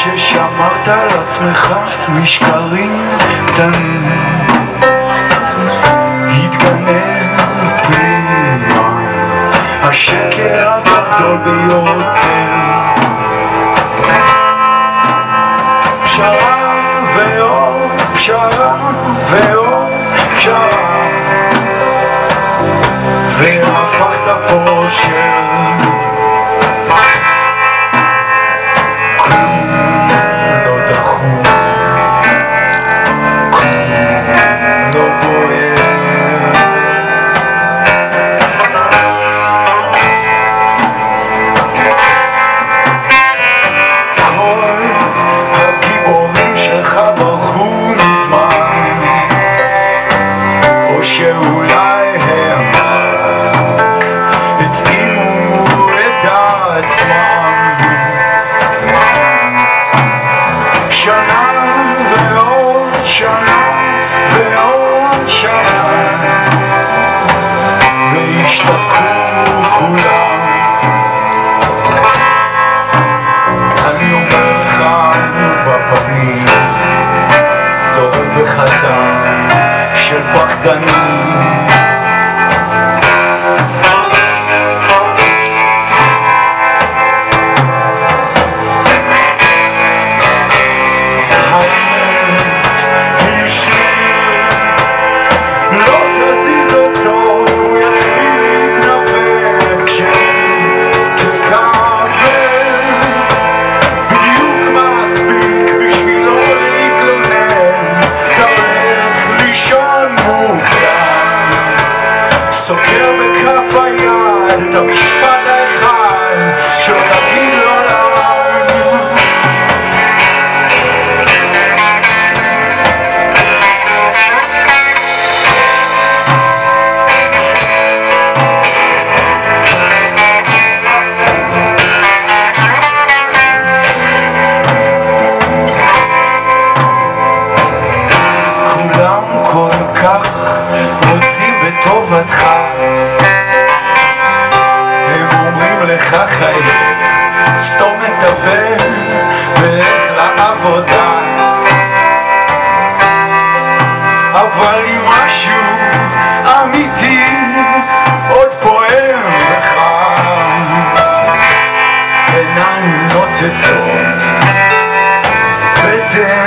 ששמרת על עצמך משקרים קטנים התגנב פנימה השקר הגדול ביותר פשרה ועוד פשרה ועוד פשרה. והפכת פושר כלום Bunny. לך חייך, סתום את הפה ולך לעבודה. אבל אם משהו אמיתי עוד פועם בך עיניים נוצצות בטן